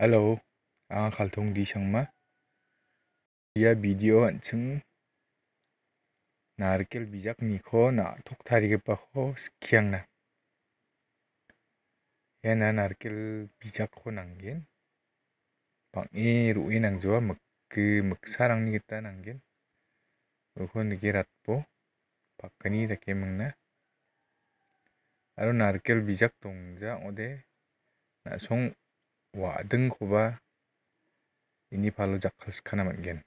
Halo, ang khalthong di sangma. Ya video anchung narkel bijak nikho na thoktharigipa kho skhyangna. Yana narkel bijak kho nanggen. Pang'i ru'i nangjoa mekke meksarangni kita nanggen. Ukho nige ratpo pakani dake mengna. Aro narkel bijak tongja ode na song waadengkoba ini palo jakkal skana mangen.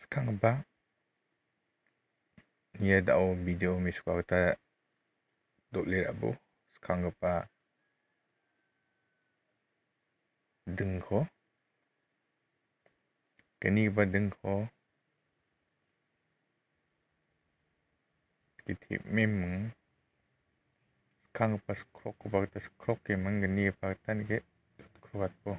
Sekarang ba? Ia dao video mi suka kata dok lera Dengko. Kini ba dengko. Kiti memang sekarang pas krok ko ba kata krok ke mang gani ba kata ni ke krok po.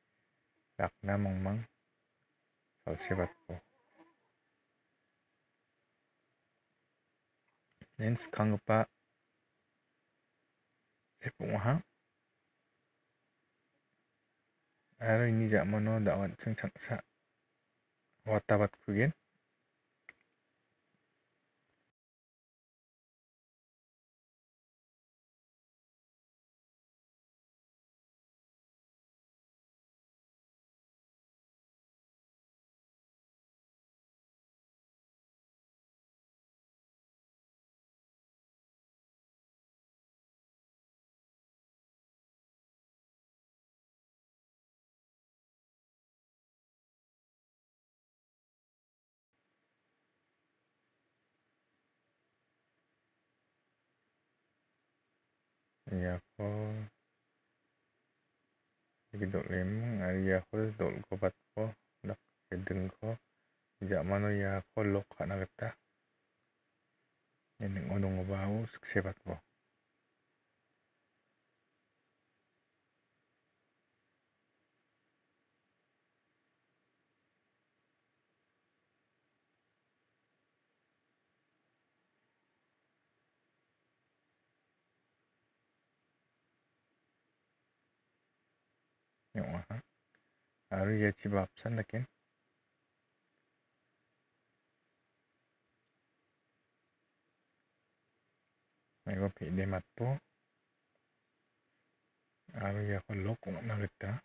Lakna mongmang salsibat po. Nens kangpa sepung ha. Aro ini jakmono dawan ceng cangsa watabat kugen. Ya ko iki dok lemang ari ya ko dok gobat ko dak kedeng ko jak mano ya ko lok kana kata ini ngodong 영화 아르의 집 앞 산느낌? 아, 이거 비대 맛도? 아르야 걸로 꼭 나겠다.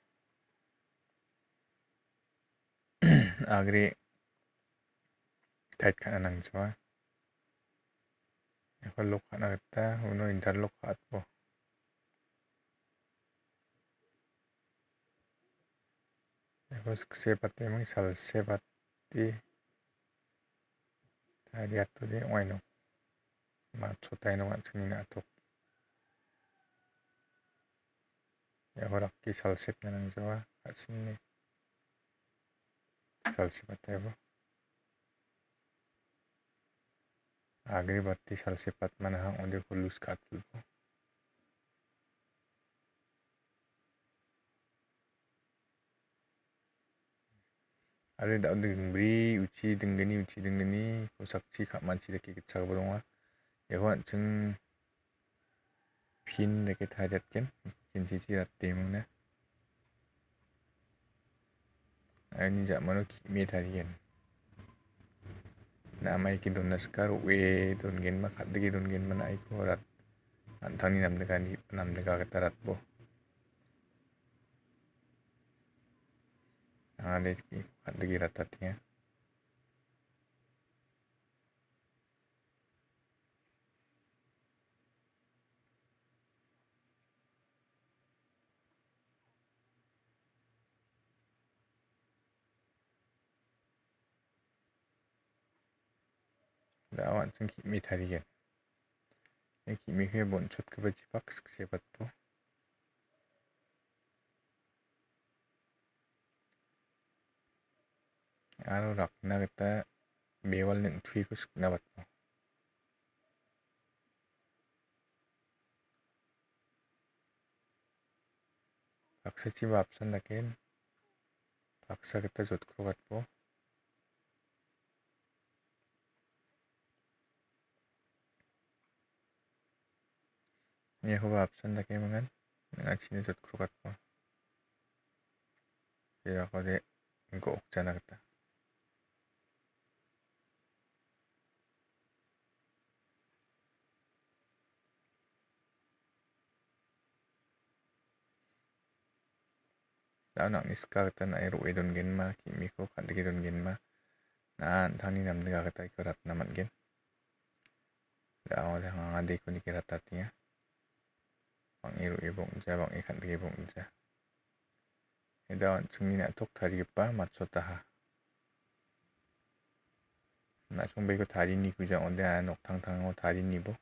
아그리 타이트한 안 좋아? 걸로 가나겠다. 오늘 인달로 가고. 해보색세 때문에 살세 봤디 다리아토데 와이노 마초타이노 완전히나 톡 야호락기 살셉나는 저와 아신네 살세바테보 आगरी बत्ती साल से पत मन हाँ उन्हें खुलूस काट लो ko sakci kak manci dake kecak bolonga ya ko ceng pin dake tadat ken ken cici ratte mangna ani jak mano ki me tarian na mai ki don naskar we don gen ma khat dake don gen mana ai ko rat antani ni nam deka kata rat bo ali ki adgi ratatia da awan sing ki mi thari ye ya. ki mi he bon chot pak sik se Ano rak na kita bewal ng tui ko siknabat mo. 박사 집 앞선 나겐 박사 그때 좋고 같고 예호가 앞선 나게면 내가 지는 좋고 같고 이라고 내 이거 옥자나 같다 나는 이스카 같은 아이로 외돈 겐마. 기미코 간드기 돈 겐마. 난 당니 남는 가 같다. 이거 rat 나만 겐 나와 당 안데 이거 니게 рат다티야 방이로 이봉자 방이 간드기 봉자. 해당 증리나 톡 다리 빠 맞췄다. 하 나 정배 이거 다리니 그저 언데 안 옥탕탕하고 다리니 보